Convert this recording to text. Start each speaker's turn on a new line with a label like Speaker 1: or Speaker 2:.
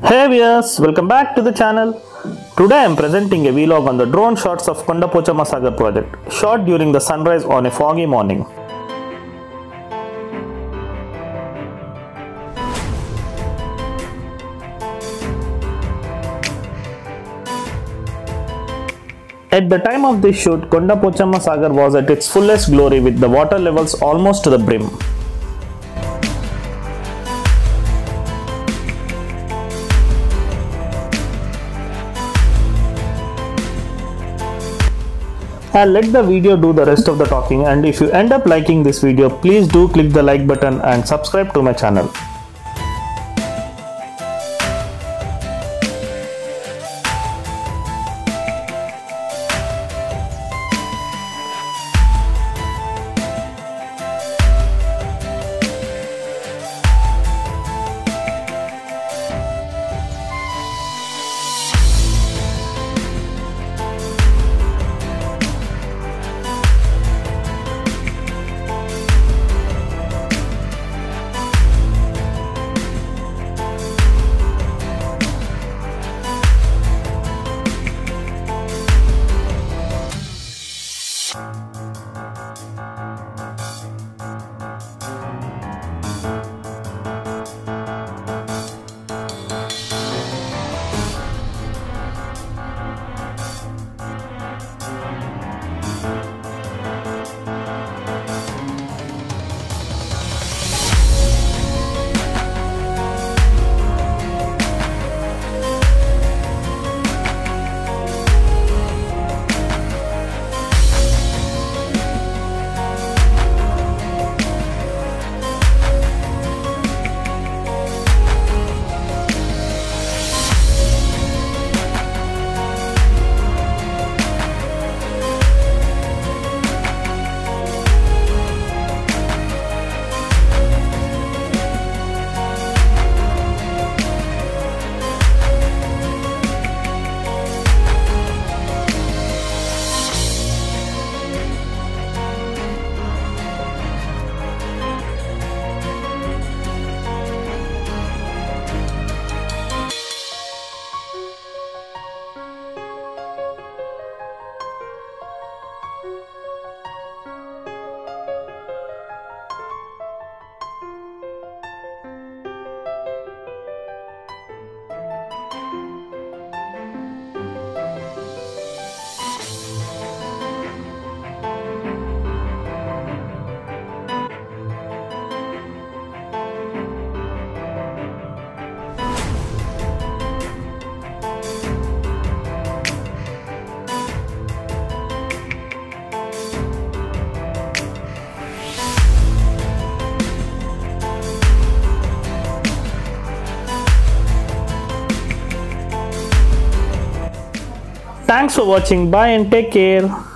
Speaker 1: Hey viewers, welcome back to the channel. Today I am presenting a vlog on the drone shots of Kondapochamma Sagar project, shot during the sunrise on a foggy morning. At the time of this shoot, Kondapochamma Sagar was at its fullest glory with the water levels almost to the brim. I'll let the video do the rest of the talking and if you end up liking this video please do click the like button and subscribe to my channel. Thanks for watching. Bye and take care.